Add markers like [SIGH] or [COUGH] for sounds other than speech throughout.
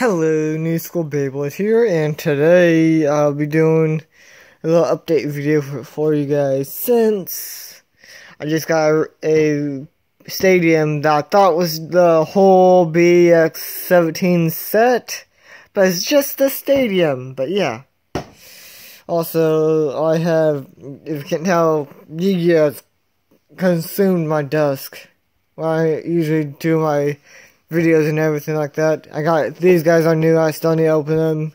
Hello, New School Beyblade here, and today I'll be doing a little update video for, for you guys since I just got a stadium that I thought was the whole BX17 set, but it's just the stadium, but yeah. Also, I have, if you can't tell, Yu-Gi-Oh! consumed my desk. I usually do my videos and everything like that. I got these guys are new. I still need to open them.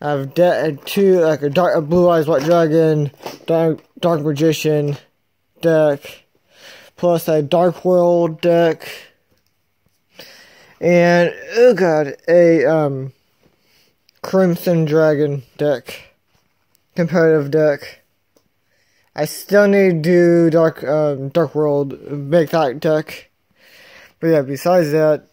I have de- two like a dark a blue eyes white dragon, dark dark magician deck, plus a dark world deck, and oh god, a um crimson dragon deck, competitive deck. I still need to do dark um dark world make that deck. But yeah, besides that,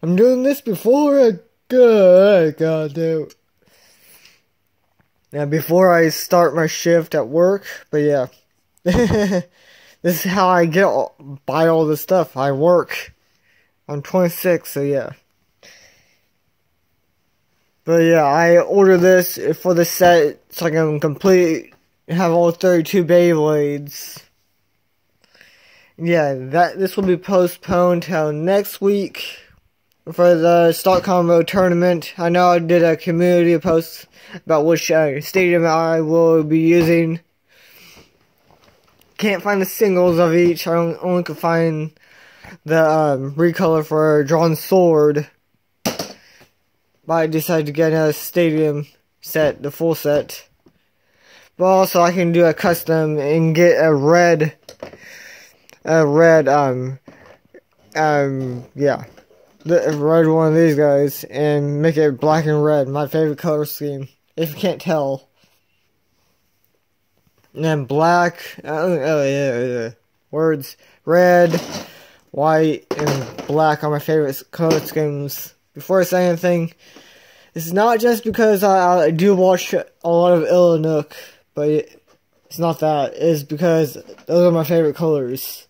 I'm doing this before I God, God damn. Now before I start my shift at work, but yeah. [LAUGHS] this is how I get all, buy all this stuff. I work. I'm 26, so yeah. But yeah, I ordered this for the set so I can complete have all 32 Beyblades yeah, that this will be postponed till next week for the stock combo tournament. I know I did a community post about which uh, stadium I will be using. Can't find the singles of each. I only could find the um, recolor for Dran Sword. But I decided to get a stadium set, the full set. But also I can do a custom and get a red red, um, um, yeah, the red one of these guys and make it black and red. My favorite color scheme, if you can't tell. And then black, uh, oh yeah, yeah, words, red, white, and black are my favorite color schemes. Before I say anything, it's not just because I, I do watch a lot of Illinook, but it, it's not that. It's because those are my favorite colors.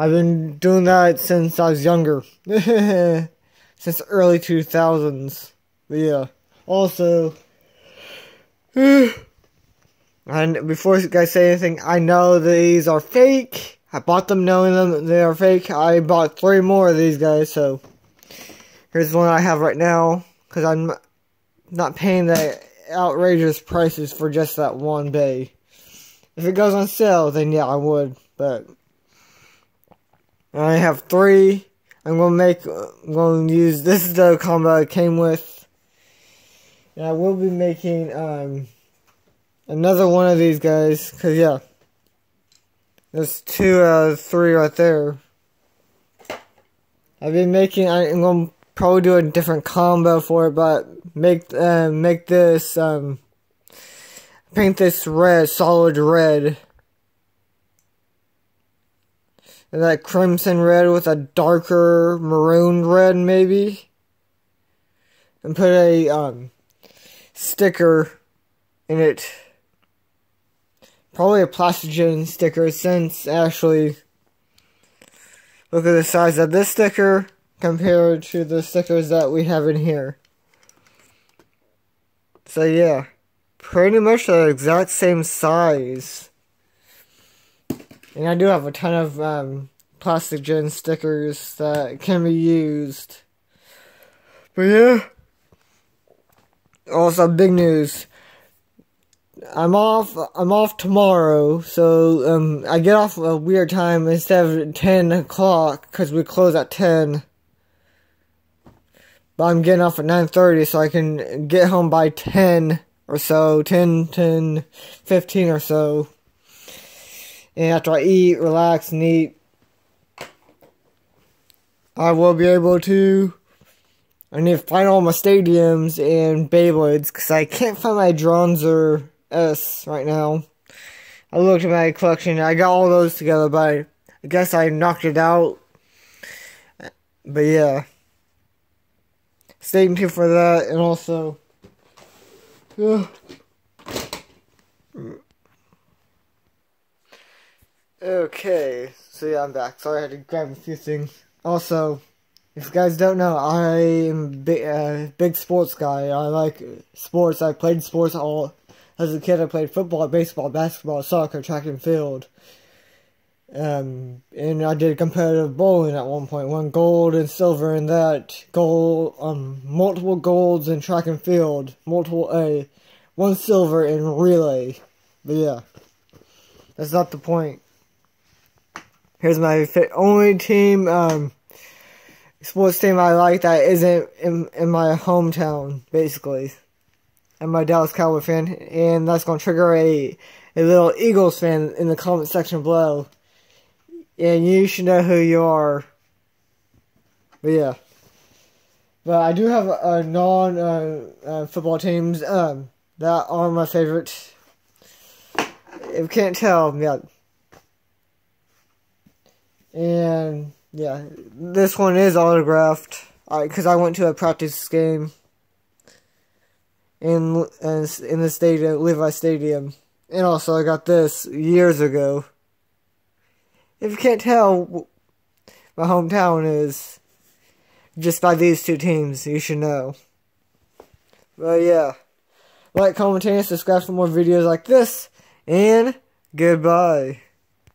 I've been doing that since I was younger. [LAUGHS] since early 2000s. But yeah. Also, [SIGHS] and before you guys say anything, I know these are fake. I bought them knowing them they are fake. I bought three more of these guys, so here's one I have right now. Because I'm not paying the outrageous prices for just that one bay. If it goes on sale, then yeah, I would. But I have three. I'm gonna make. I'm gonna use. This is the combo I came with. And I will be making um another one of these guys. Cause yeah, there's two out of three right there. I've been making. I'm gonna probably do a different combo for it, but make uh, make this um paint this red, solid red that crimson red with a darker maroon red maybe? And put a um, sticker in it. Probably a plastigen sticker since actually. Look at the size of this sticker compared to the stickers that we have in here. So yeah. Pretty much the exact same size and I do have a ton of um, Plastigen stickers that can be used. But yeah. Also, big news. I'm off. I'm off tomorrow, so um, I get off a weird time instead of ten o'clock because we close at ten. But I'm getting off at nine thirty, so I can get home by ten or so, 10, 10, 15 or so. And after I eat, relax, and eat, I will be able to. I need to find all my stadiums and Beyblades because I can't find my Dronzer S right now. I looked at my collection. I got all those together, but I guess I knocked it out. But yeah. Stay tuned for that, and also. Uh, [SIGHS] Okay, so yeah, I'm back. Sorry, I had to grab a few things. also, if you guys don't know, I am a big, uh, big sports guy. I like sports. I played sports all as a kid. I played football, baseball, basketball, soccer, track and field. Um, and I did competitive bowling at one point. Won gold and silver in that. Gold, um, multiple golds in track and field. Multiple A. Uh, one silver in relay. But yeah. That's not the point. Here's my only team, um, sports team I like that isn't in, in my hometown, basically. I'm Dallas Cowboy fan, and that's going to trigger a, a little Eagles fan in the comment section below and you should know who you are. But yeah. But I do have a, non uh, uh, football teams um, that are my favorite. If you can't tell, yeah. And yeah, this one is autographed because I, I went to a practice game in in the stadium, Levi Stadium, and also I got this years ago. If you can't tell, my hometown is just by these two teams, you should know. But yeah, like, comment, and subscribe for more videos like this, and goodbye.